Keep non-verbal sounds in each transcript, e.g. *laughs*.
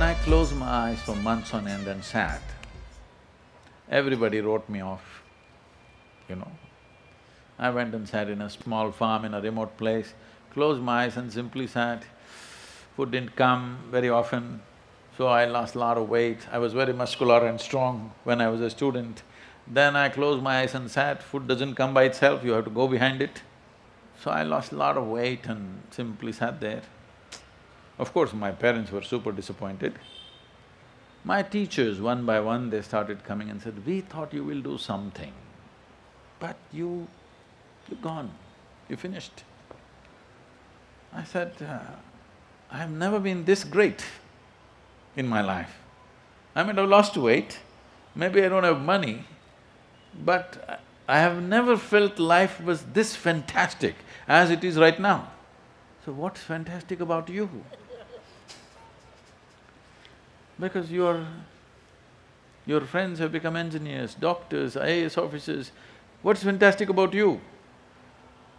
When I closed my eyes for months on end and sat, everybody wrote me off, you know. I went and sat in a small farm in a remote place, closed my eyes and simply sat. Food didn't come very often, so I lost a lot of weight. I was very muscular and strong when I was a student. Then I closed my eyes and sat, food doesn't come by itself, you have to go behind it. So I lost a lot of weight and simply sat there. Of course, my parents were super disappointed. My teachers, one by one, they started coming and said, we thought you will do something, but you… you're gone, you finished. I said, uh, I have never been this great in my life. I might have lost weight, maybe I don't have money, but I have never felt life was this fantastic as it is right now. So what's fantastic about you? Because your… your friends have become engineers, doctors, IAS officers, what's fantastic about you?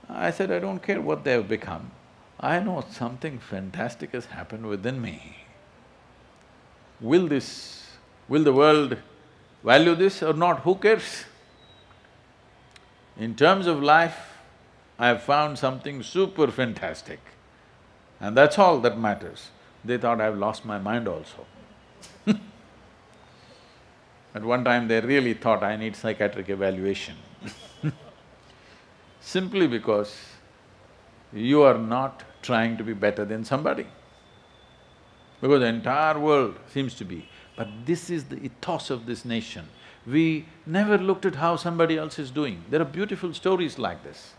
I said, I don't care what they have become, I know something fantastic has happened within me. Will this… will the world value this or not, who cares? In terms of life, I have found something super fantastic and that's all that matters. They thought I've lost my mind also. At one time they really thought I need psychiatric evaluation *laughs* simply because you are not trying to be better than somebody. Because the entire world seems to be, but this is the ethos of this nation. We never looked at how somebody else is doing. There are beautiful stories like this.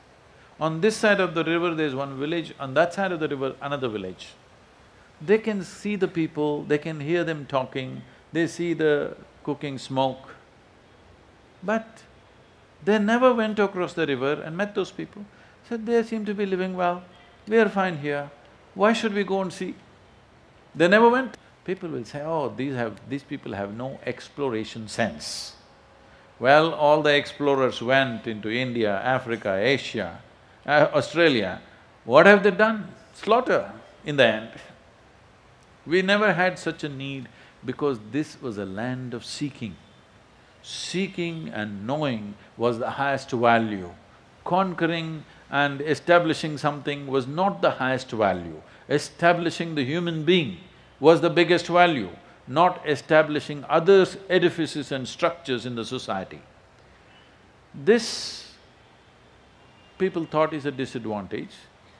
On this side of the river there's one village, on that side of the river another village. They can see the people, they can hear them talking, they see the cooking smoke, but they never went across the river and met those people. Said, they seem to be living well, we are fine here, why should we go and see? They never went. People will say, oh, these have… these people have no exploration sense. Well, all the explorers went into India, Africa, Asia, uh, Australia. What have they done? Slaughter in the end. We never had such a need because this was a land of seeking. Seeking and knowing was the highest value. Conquering and establishing something was not the highest value. Establishing the human being was the biggest value, not establishing other edifices and structures in the society. This people thought is a disadvantage,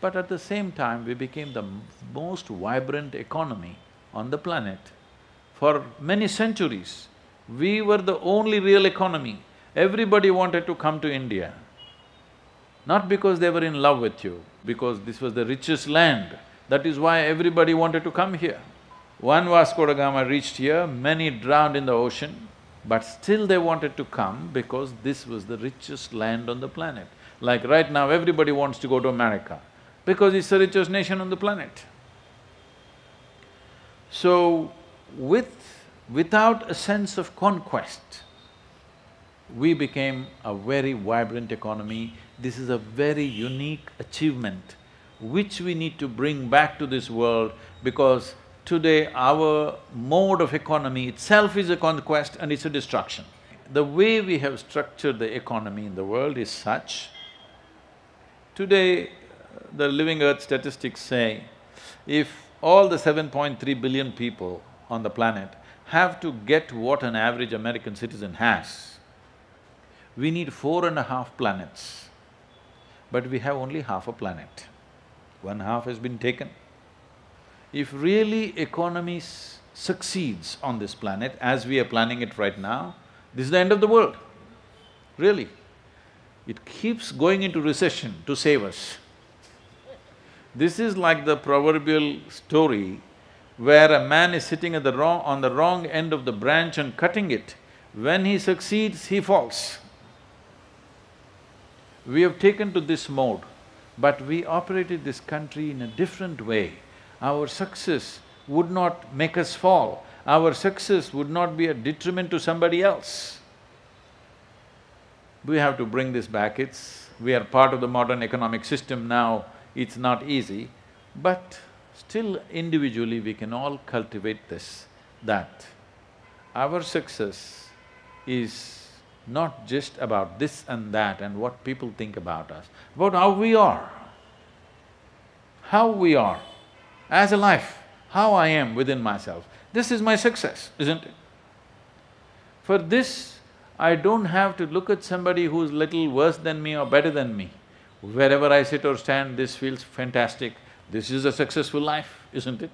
but at the same time we became the most vibrant economy on the planet. For many centuries, we were the only real economy. Everybody wanted to come to India. Not because they were in love with you, because this was the richest land. That is why everybody wanted to come here. One Vasco da Gama reached here, many drowned in the ocean, but still they wanted to come because this was the richest land on the planet. Like right now, everybody wants to go to America because it's the richest nation on the planet. So, with… without a sense of conquest, we became a very vibrant economy. This is a very unique achievement which we need to bring back to this world because today our mode of economy itself is a conquest and it's a destruction. The way we have structured the economy in the world is such, today the Living Earth statistics say, if all the 7.3 billion people on the planet have to get what an average American citizen has, we need four and a half planets, but we have only half a planet. One half has been taken. If really economy succeeds on this planet as we are planning it right now, this is the end of the world, really. It keeps going into recession to save us. This is like the proverbial story where a man is sitting at the wrong… on the wrong end of the branch and cutting it. When he succeeds, he falls. We have taken to this mode, but we operated this country in a different way. Our success would not make us fall, our success would not be a detriment to somebody else. We have to bring this back, it's… we are part of the modern economic system now, it's not easy, but still individually we can all cultivate this. that our success is not just about this and that and what people think about us, about how we are. How we are as a life, how I am within myself. This is my success, isn't it? For this, I don't have to look at somebody who's little worse than me or better than me. Wherever I sit or stand, this feels fantastic. This is a successful life, isn't it?